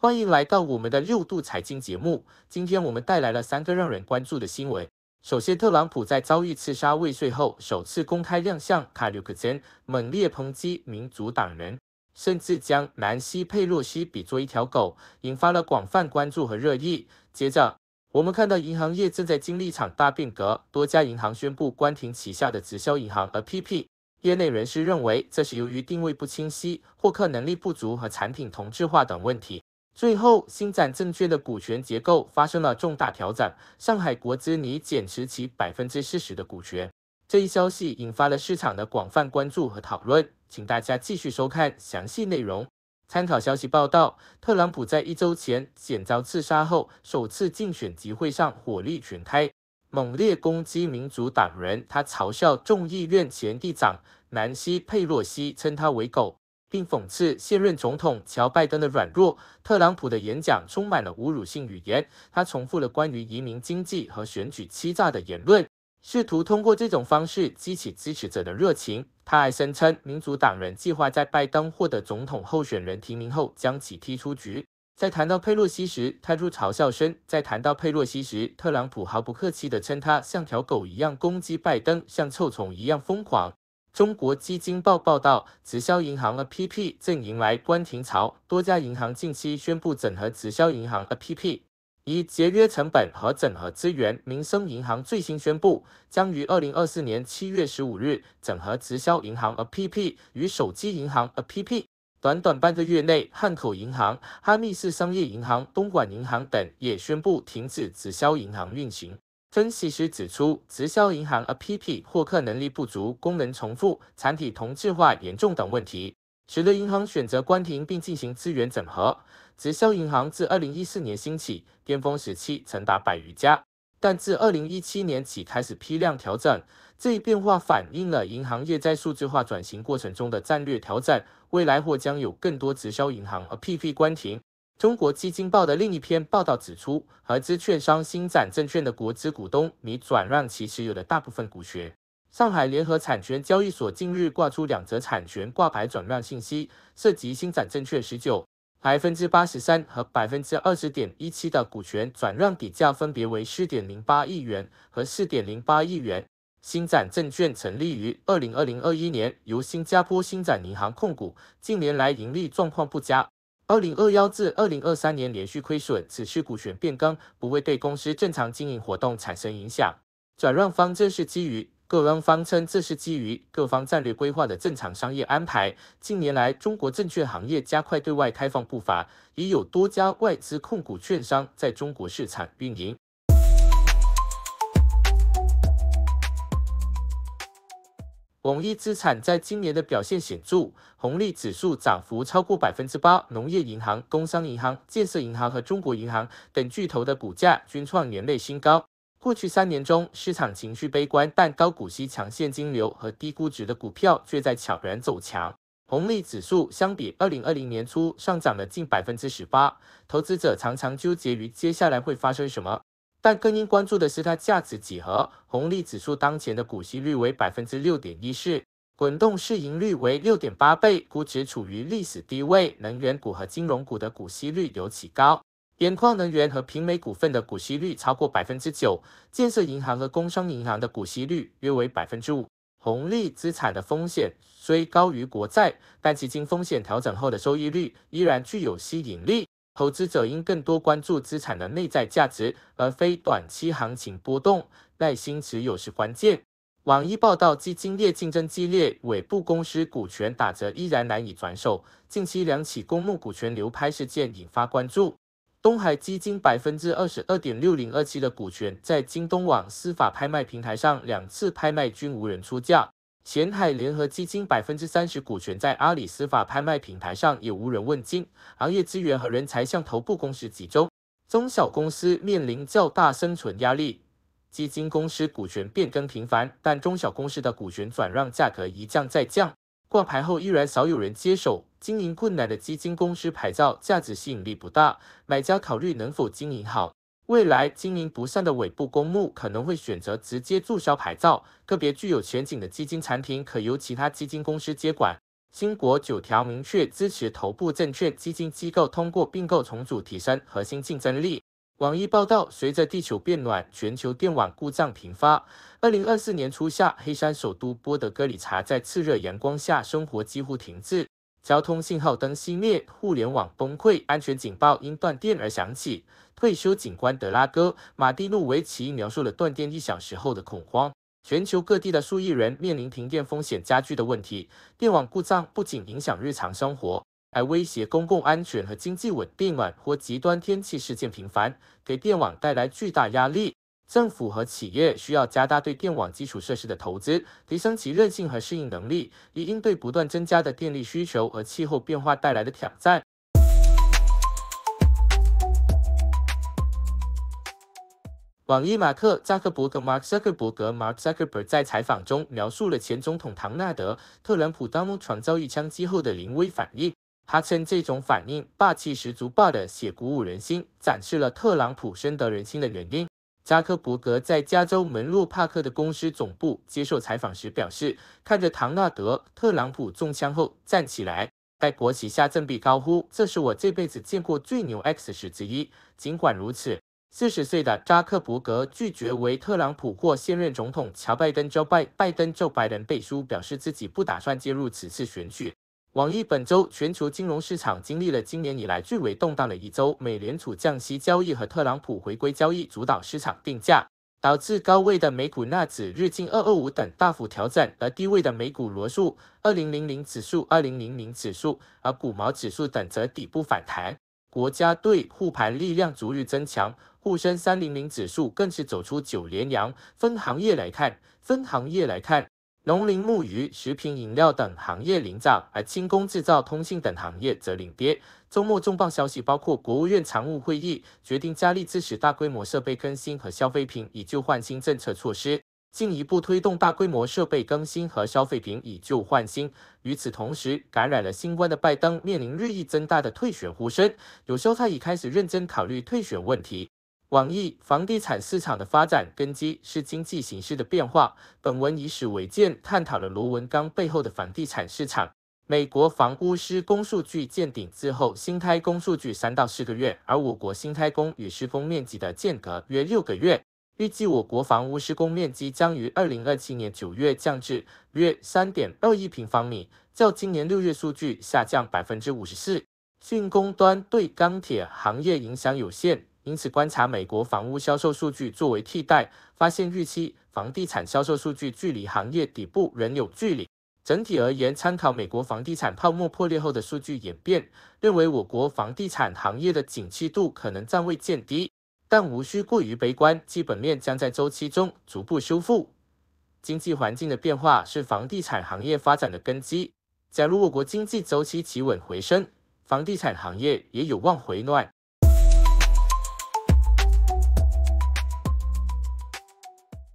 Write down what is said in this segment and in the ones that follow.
欢迎来到我们的六度财经节目。今天我们带来了三个让人关注的新闻。首先，特朗普在遭遇刺杀未遂后，首次公开亮相，卡纽克森猛烈抨击民主党人，甚至将南希·佩洛西比作一条狗，引发了广泛关注和热议。接着，我们看到银行业正在经历一场大变革，多家银行宣布关停旗下的直销银行 APP。业内人士认为，这是由于定位不清晰、获客能力不足和产品同质化等问题。最后，新展证券的股权结构发生了重大调整，上海国资拟减持其百分之四十的股权。这一消息引发了市场的广泛关注和讨论，请大家继续收看详细内容。参考消息报道，特朗普在一周前险遭刺杀后，首次竞选集会上火力全开，猛烈攻击民主党人。他嘲笑众议院前议长南希·佩洛西，称他为狗。并讽刺现任总统乔拜登的软弱。特朗普的演讲充满了侮辱性语言，他重复了关于移民、经济和选举欺诈的言论，试图通过这种方式激起支持者的热情。他还声称，民主党人计划在拜登获得总统候选人提名后将其踢出局。在谈到佩洛西时，他入嘲笑声；在谈到佩洛西时，特朗普毫不客气地称他像条狗一样攻击拜登，像臭虫一样疯狂。中国基金报报道，直销银行 APP 正迎来关停潮，多家银行近期宣布整合直销银行 APP，以节约成本和整合资源。民生银行最新宣布，将于二零二四年七月十五日整合直销银行 APP 与手机银行 APP。短短半个月内，汉口银行、哈密市商业银行、东莞银行等也宣布停止直销银行运行。分析师指出，直销银行 APP 获客能力不足、功能重复、产品同质化严重等问题，使得银行选择关停并进行资源整合。直销银行自2014年兴起，巅峰时期曾达百余家，但自2017年起开始批量调整。这一变化反映了银行业在数字化转型过程中的战略调整，未来或将有更多直销银行 APP 关停。中国基金报的另一篇报道指出，合资券商新展证券的国资股东拟转让其持有的大部分股权。上海联合产权交易所近日挂出两则产权挂牌转让信息，涉及新展证券十九百分之八十三和百分之二十点一七的股权转让底价分别为四点零八亿元和四点零八亿元。新展证券成立于二零二零二一年，由新加坡新展银行控股，近年来盈利状况不佳。二零二幺至二零二三年连续亏损，此次股权变更不会对公司正常经营活动产生影响。转让方正是基于各方方称这是基于各方战略规划的正常商业安排。近年来，中国证券行业加快对外开放步伐，已有多家外资控股券商在中国市场运营。网易资产在今年的表现显著，红利指数涨幅超过百分之八，农业银行、工商银行、建设银行和中国银行等巨头的股价均创年内新高。过去三年中，市场情绪悲观，但高股息、强现金流和低估值的股票却在悄然走强。红利指数相比二零二零年初上涨了近百分之十八，投资者常常纠结于接下来会发生什么。但更应关注的是它价值几何。红利指数当前的股息率为百分之六点一四，滚动市盈率为六点八倍，估值处于历史低位。能源股和金融股的股息率尤其高，盐矿能源和平美股份的股息率超过百分之九，建设银行和工商银行的股息率约为百分之五。红利资产的风险虽高于国债，但基金风险调整后的收益率依然具有吸引力。投资者应更多关注资产的内在价值，而非短期行情波动。耐心持有是关键。网易报道，基金业竞争激烈，尾部公司股权打折依然难以转手。近期两起公募股权流拍事件引发关注。东海基金百分之二十二点六零二七的股权在京东网司法拍卖平台上两次拍卖均无人出价。前海联合基金百分之三十股权在阿里司法拍卖平台上也无人问津，行业资源和人才向头部公司集中，中小公司面临较大生存压力。基金公司股权变更频繁，但中小公司的股权转让价格一降再降，挂牌后依然少有人接手。经营困难的基金公司牌照价值吸引力不大，买家考虑能否经营好。未来经营不善的尾部公募可能会选择直接注销牌照，个别具有前景的基金产品可由其他基金公司接管。新国九条明确支持头部证券基金机构通过并购重组提升核心竞争力。网易报道，随着地球变暖，全球电网故障频发。二零二四年初夏，黑山首都波德戈里察在炽热阳光下，生活几乎停滞，交通信号灯熄灭，互联网崩溃，安全警报因断电而响起。退休警官德拉戈·马蒂诺维奇描述了断电一小时后的恐慌。全球各地的数亿人面临停电风险加剧的问题。电网故障不仅影响日常生活，还威胁公共安全和经济稳定。暖或极端天气事件频繁，给电网带来巨大压力。政府和企业需要加大对电网基础设施的投资，提升其韧性和适应能力，以应对不断增加的电力需求和气候变化带来的挑战。网易马克扎克伯格 （Mark Zuckerberg） Mark Zuckerberg 在采访中描述了前总统唐纳德·特朗普当场遭遇枪击后的临危反应。他称这种反应霸气十足，霸的血鼓舞人心，展示了特朗普深得人心的原因。扎克伯格在加州门洛帕克的公司总部接受采访时表示：“看着唐纳德·特朗普中枪后站起来，在国旗下振臂高呼，这是我这辈子见过最牛 X 时之一。”尽管如此。四十岁的扎克伯格拒绝为特朗普或现任总统乔拜登 （Joe 拜登 Joe Biden） 背书，表示自己不打算介入此次选举。网易本周，全球金融市场经历了今年以来最为动荡的一周。美联储降息交易和特朗普回归交易主导市场定价，导致高位的美股纳指、日经二二五等大幅调整，而低位的美股罗素、二零零零指数、二零零零指数、而股毛指数等则底部反弹。国家队护盘力量逐日增强。沪深三零零指数更是走出九连阳。分行业来看，分行业来看，农林牧渔、食品饮料等行业领涨，而轻工制造、通信等行业则领跌。周末重磅消息包括，国务院常务会议决定加力支持大规模设备更新和消费品以旧换新政策措施，进一步推动大规模设备更新和消费品以旧换新。与此同时，感染了新冠的拜登面临日益增大的退选呼声，有时候他已开始认真考虑退选问题。网易房地产市场的发展根基是经济形势的变化。本文以史为鉴，探讨了罗文刚背后的房地产市场。美国房屋施工数据见顶之后，新开工数据三到四个月，而我国新开工与施工面积的间隔约六个月。预计我国房屋施工面积将于二零二七年九月降至约三点二亿平方米，较今年六月数据下降百分之五十四。竣工端对钢铁行业影响有限。因此，观察美国房屋销售数据作为替代，发现预期房地产销售数据距离行业底部仍有距离。整体而言，参考美国房地产泡沫破裂后的数据演变，认为我国房地产行业的景气度可能暂未见低，但无需过于悲观，基本面将在周期中逐步修复。经济环境的变化是房地产行业发展的根基。假如我国经济周期企稳回升，房地产行业也有望回暖。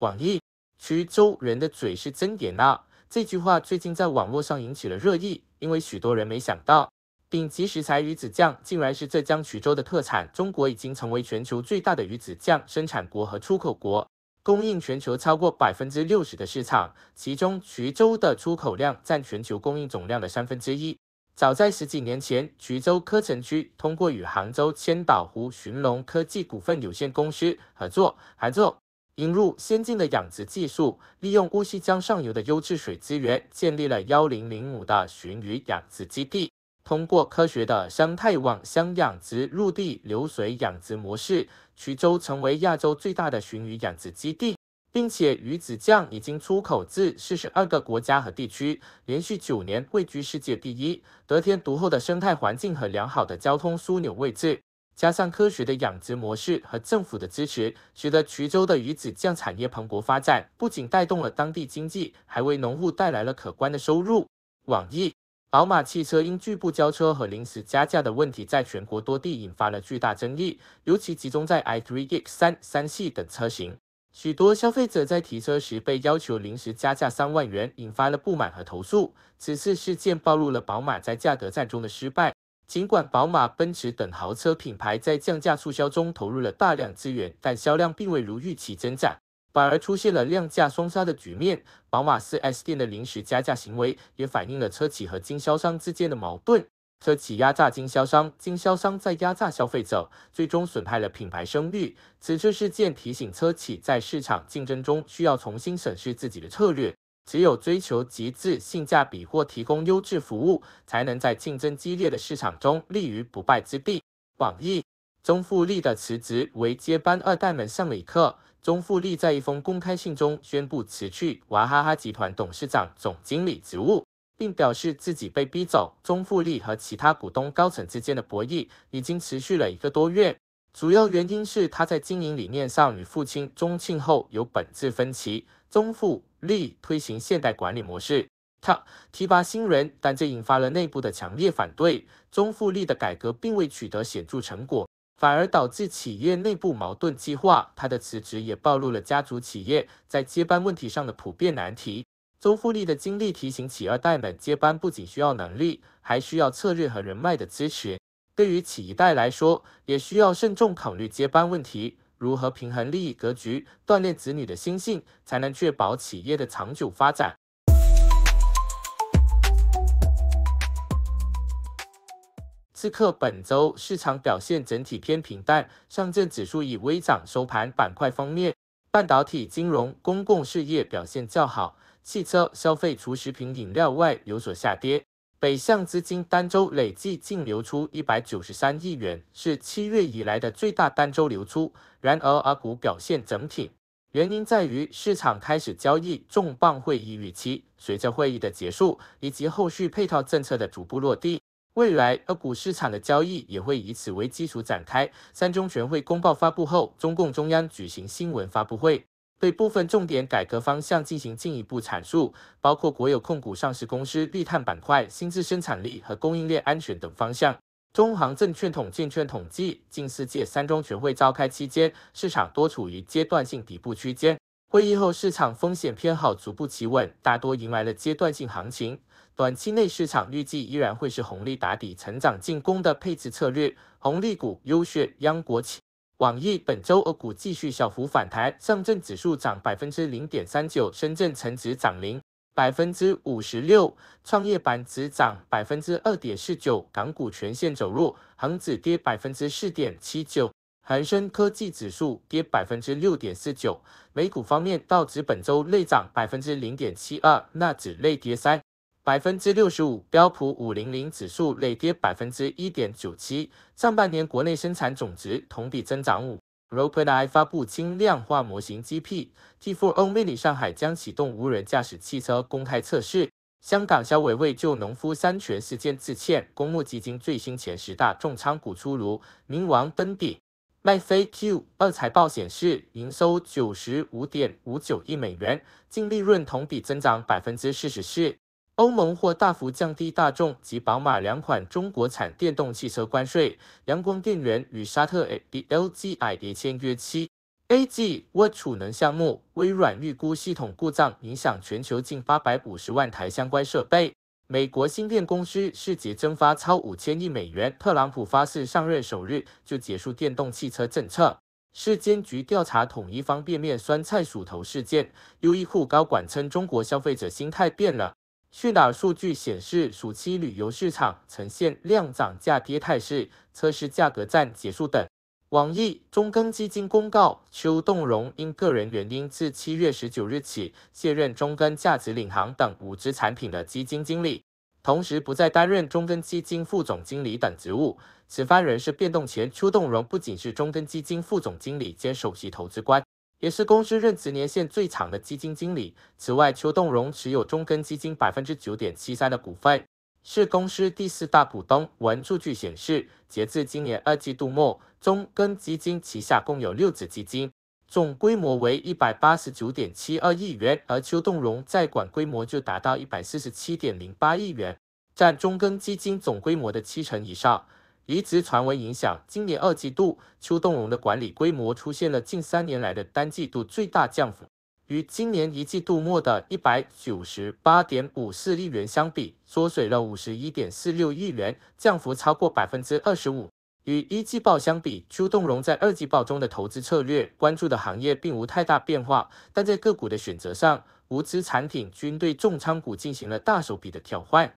网易衢州人的嘴是真甜啊！这句话最近在网络上引起了热议，因为许多人没想到，顶级食材鱼子酱竟然是浙江衢州的特产。中国已经成为全球最大的鱼子酱生产国和出口国，供应全球超过百分之六十的市场，其中衢州的出口量占全球供应总量的三分之一。早在十几年前，衢州柯城区通过与杭州千岛湖寻龙科技股份有限公司合作，合作。引入先进的养殖技术，利用乌溪江上游的优质水资源，建立了幺零零五的鲟鱼养殖基地。通过科学的生态网箱养殖、陆地流水养殖模式，衢州成为亚洲最大的鲟鱼养殖基地，并且鱼子酱已经出口至四十二个国家和地区，连续九年位居世界第一。得天独厚的生态环境和良好的交通枢纽位置。加上科学的养殖模式和政府的支持，使得衢州的鱼子酱产业蓬勃发展，不仅带动了当地经济，还为农户带来了可观的收入。网易，宝马汽车因拒不交车和临时加价的问题，在全国多地引发了巨大争议，尤其集中在 i3、X3、三系等车型。许多消费者在提车时被要求临时加价三万元，引发了不满和投诉。此次事件暴露了宝马在价格战中的失败。尽管宝马、奔驰等豪车品牌在降价促销中投入了大量资源，但销量并未如预期增长。反而出现了量价双杀的局面。宝马 4S 店的临时加价行为，也反映了车企和经销商之间的矛盾。车企压榨经销商，经销商再压榨消费者，最终损害了品牌声誉。此次事件提醒车企在市场竞争中需要重新审视自己的策略。只有追求极致性价比或提供优质服务，才能在竞争激烈的市场中立于不败之地。网易中富利的辞职为接班二代们上了一课。钟富利在一封公开信中宣布辞去娃哈哈集团董事长、总经理职务，并表示自己被逼走。中富利和其他股东高层之间的博弈已经持续了一个多月，主要原因是他在经营理念上与父亲钟庆后有本质分歧。中富力推行现代管理模式，他提拔新人，但这引发了内部的强烈反对。宗富利的改革并未取得显著成果。反而导致企业内部矛盾激化，他的辞职也暴露了家族企业在接班问题上的普遍难题。宗富利的经历提醒企二代们，接班不仅需要能力，还需要策略和人脉的支持。对于企一代来说，也需要慎重考虑接班问题，如何平衡利益格局，锻炼子女的心性，才能确保企业的长久发展。刺客本周市场表现整体偏平淡，上证指数以微涨收盘。板块方面，半导体、金融、公共事业表现较好，汽车、消费、除食品饮料外有所下跌。北向资金单周累计净流出一百九十三亿元，是七月以来的最大单周流出。然而，阿股表现整体，原因在于市场开始交易重磅会议预期，随着会议的结束以及后续配套政策的逐步落地。未来，A 股市场的交易也会以此为基础展开。三中全会公报发布后，中共中央举行新闻发布会，对部分重点改革方向进行进一步阐述，包括国有控股上市公司、绿碳板块、新质生产力和供应链安全等方向。中航证券统计券统计，近四届三中全会召开期间，市场多处于阶段性底部区间。会议后，市场风险偏好逐步企稳，大多迎来了阶段性行情。短期内，市场预计依然会是红利打底、成长进攻的配置策略。红利股优选央国企、网易本周欧股继续小幅反弹，上证指数涨百分之零点三九，深圳成指涨零百分之五十六，创业板指涨百分之二点四九，港股全线走弱，恒指跌百分之四点七九。恒生科技指数跌百分之六点四九。美股方面，道指本周内涨百分之零点七二，纳指内跌三百分之六十五，标普五零零指数累跌百分之一点九七。上半年国内生产总值同比增长五。OpenAI 发布轻量化模型 GPT-4o Mini，上海将启动无人驾驶汽车公开测试。香港消委会就农夫山泉事件致歉。公募基金最新前十大重仓股出炉，冥王登顶。麦飞 Q 二财报显示，营收九十五点五九亿美元，净利润同比增长百分之四十四。欧盟或大幅降低大众及宝马两款中国产电动汽车关税。阳光电源与沙特 LG 也签约期。A.G. 沃储能项目，微软预估系统故障影响全球近八百五十万台相关设备。美国芯片公司世捷蒸发超五千亿美元。特朗普发誓上任首日就结束电动汽车政策。市监局调查统一方便面酸菜鼠头事件。优衣库高管称中国消费者心态变了。去哪儿数据显示，暑期旅游市场呈现量涨价跌态势，测试价格战结束等。网易中庚基金公告，邱栋荣因个人原因自七月十九日起卸任中庚价值领航等五只产品的基金经理，同时不再担任中庚基金副总经理等职务。此番人事变动前，邱栋荣不仅是中庚基金副总经理兼首席投资官，也是公司任职年限最长的基金经理。此外，邱栋荣持有中庚基金百分之九点七三的股份。是公司第四大股东。文数据显示，截至今年二季度末，中庚基金旗下共有六只基金，总规模为一百八十九点七二亿元，而邱栋荣在管规模就达到一百四十七点零八亿元，占中庚基金总规模的七成以上。离职传闻影响，今年二季度，邱栋荣的管理规模出现了近三年来的单季度最大降幅。与今年一季度末的一百九十八点五四亿元相比，缩水了五十一点四六亿元，降幅超过百分之二十五。与一季报相比，朱栋荣在二季报中的投资策略关注的行业并无太大变化，但在个股的选择上，无资产品均对重仓股进行了大手笔的调换。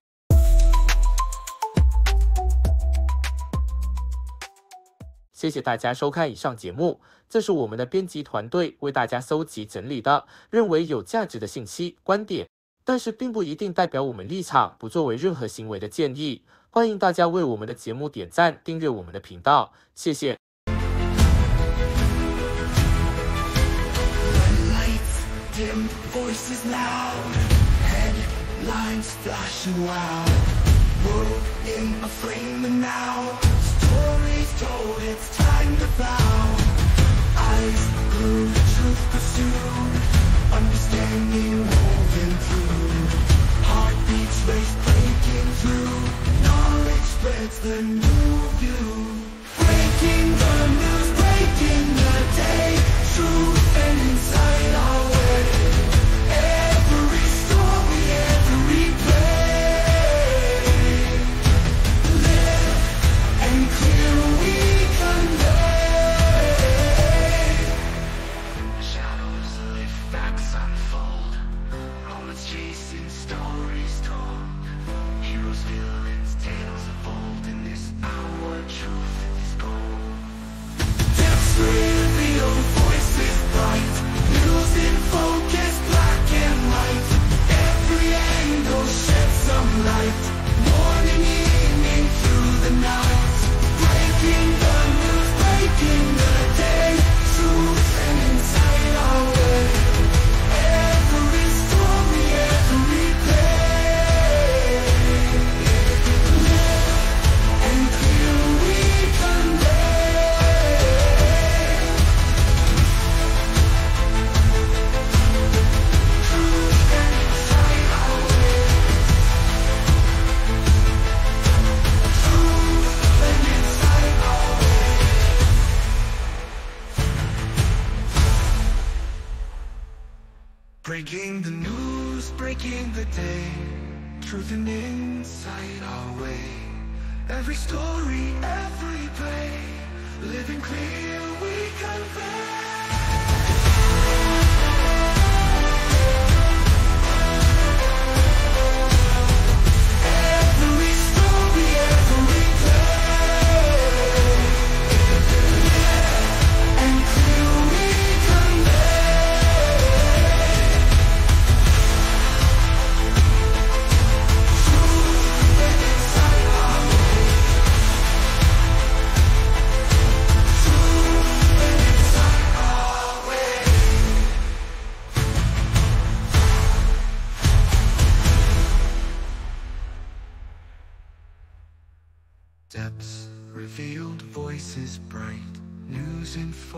谢谢大家收看以上节目，这是我们的编辑团队为大家搜集整理的认为有价值的信息观点，但是并不一定代表我们立场，不作为任何行为的建议。欢迎大家为我们的节目点赞、订阅我们的频道，谢谢。stories told, it's time to vow Eyes glued, truth pursued Understanding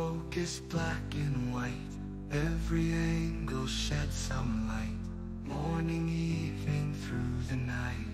focus, black and white. Every angle sheds some light, morning, evening, through the night.